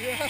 Yeah.